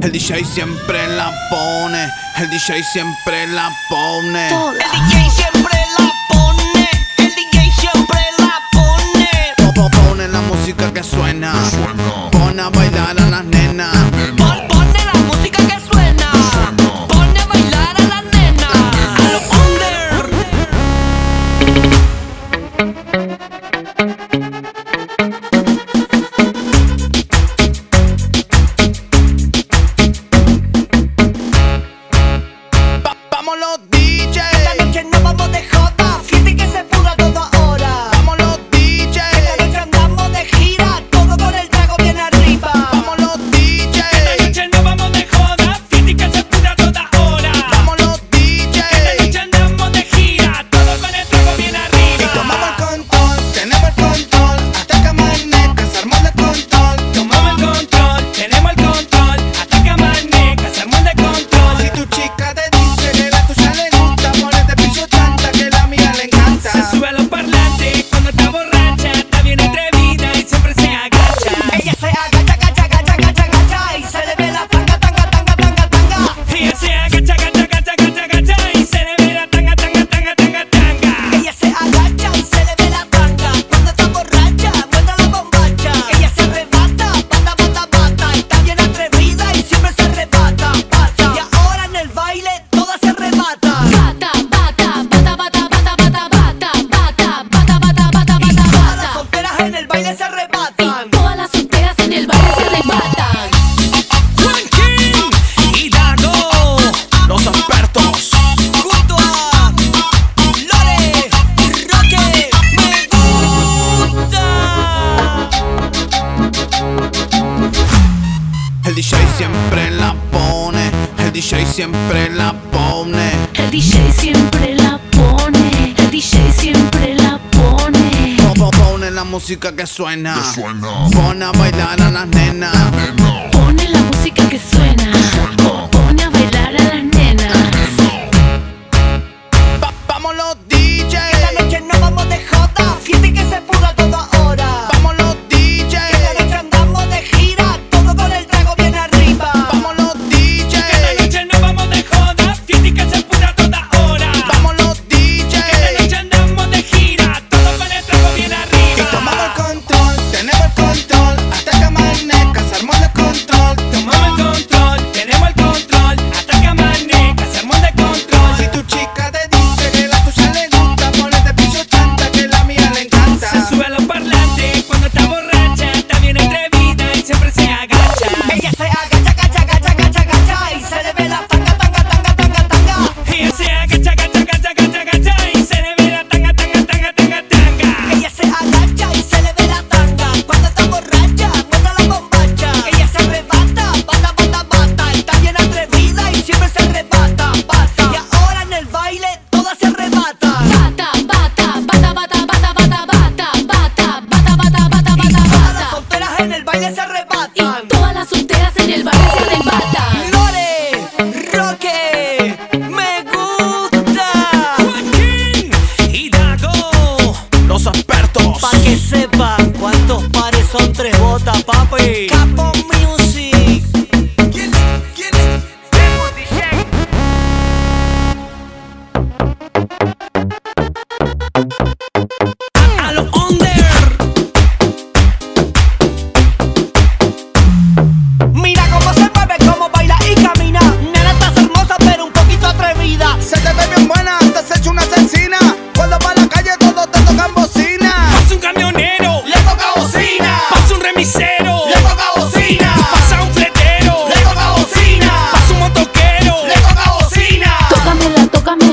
El DJ siempre la pone, el DJ siempre la pone. El DJ siempre la pone, el DJ siempre la pone. Popo pone la música que suena, pone a bailar a las siempre la pone. El DJ siempre la pone. El DJ siempre la pone. Pone la música que suena. Pone a bailar a las nenas. Pone la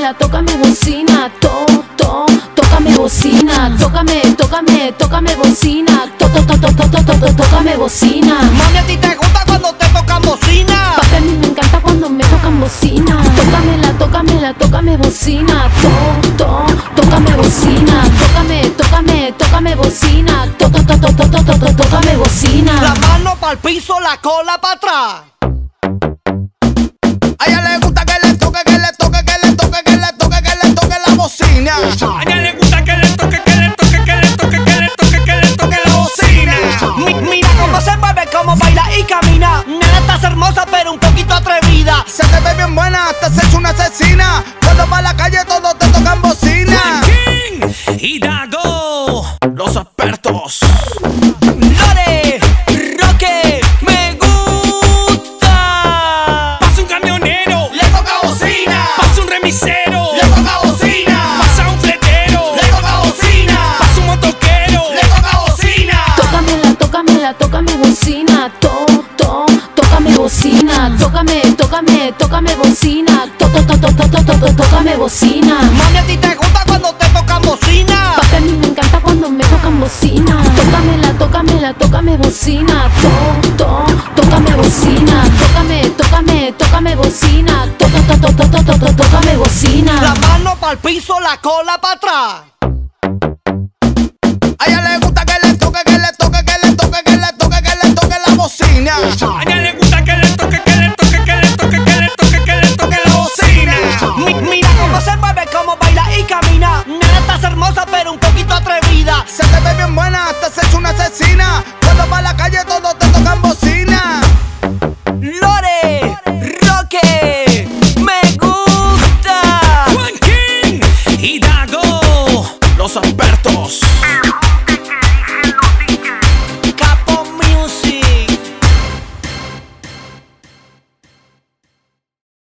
bocina, toca mi bocina, to, to, toca mi bocina, tócame, tócame, tócame bocina, to, to, to, to, to, to, to, to tócame bocina. Mami, a ti te gusta cuando te tocan bocina. Papi, a mí me encanta cuando me tocan bocina. Tócamela, tócamela, tócame la, tócame bocina, to, to, tócame bocina, tócame, tócame, tócame bocina, to, to, to, to, to, to, to, tócame bocina. La mano pa'l piso, la cola para atrás. A ella le gusta que le toque, que le toque, que le toque, que le toque, que le toque la bocina. Mi, mira cómo se mueve, cómo baila y camina. Nena, estás hermosa, pero un poquito atrevida. Se te ve bien buena, hasta se hecho una asesina. Cuando va a la calle, todos te tocan bocina. King y Dago, los expertos. Lore, Roque, me gusta. Pasa un camionero, le toca bocina. Pasa un remisero. Tócame, tócame bocina. To, to, to, to, tócame bocina. Mami, a ti te gusta cuando te tocan bocina. Papi, a mí me encanta cuando me tocan bocina. Tócamela, tócamela, tócame bocina. To, tócame bocina. Tócame, tócame, tócame bocina. To, to, to, tócame bocina. La mano pa'l piso, la cola para atrás.